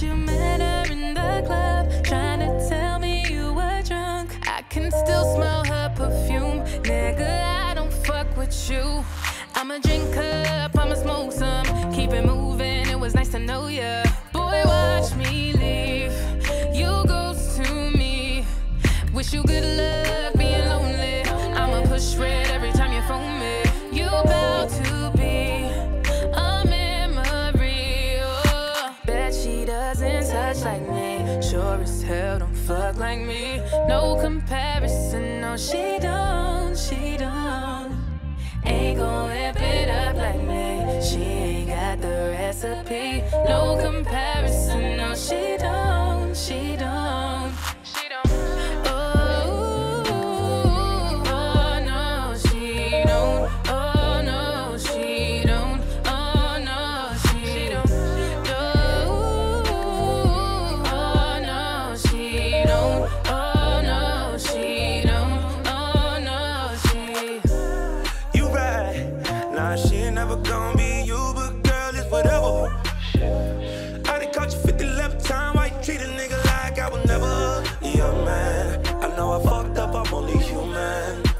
You met her in the club, tell me you were drunk. I can still smell her perfume. Nigga, I don't fuck with you. I'm a drink up, I'm a smoke some. Keep it moving, it was nice to know ya. Like me. Sure as hell don't fuck like me. No comparison, no, she don't, she don't. Ain't gon' whip it up like me. She ain't got the recipe. No comparison, no, she don't, she don't.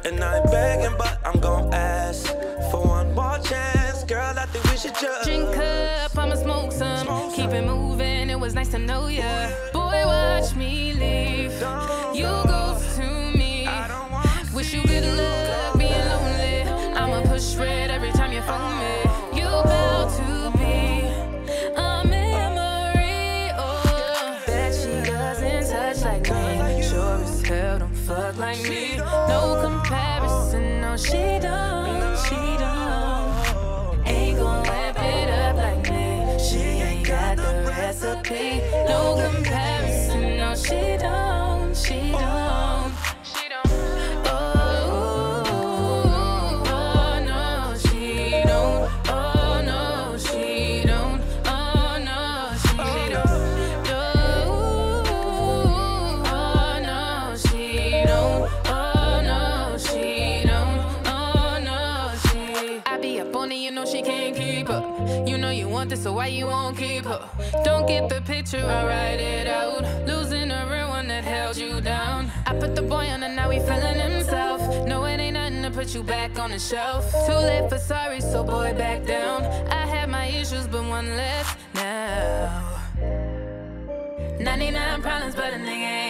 And I ain't begging, but I'm gon' ask for one more chance. Girl, I think we should just Drink up, I'ma smoke some. Keep it moving, it was nice to know ya. Boy, watch me leave. You me. No comparison, no, she don't, she don't. Ain't gon' whip it up like me. She ain't got the recipe. No comparison, no, she don't, she don't. So why you won't keep her? Don't get the picture, I write it out. Losing a real one that held you down. I put the boy on and now he feeling himself. No, it ain't nothing to put you back on the shelf. Too late for sorry, so boy, back down. I had my issues, but one less now. 99 problems, but a nigga ain't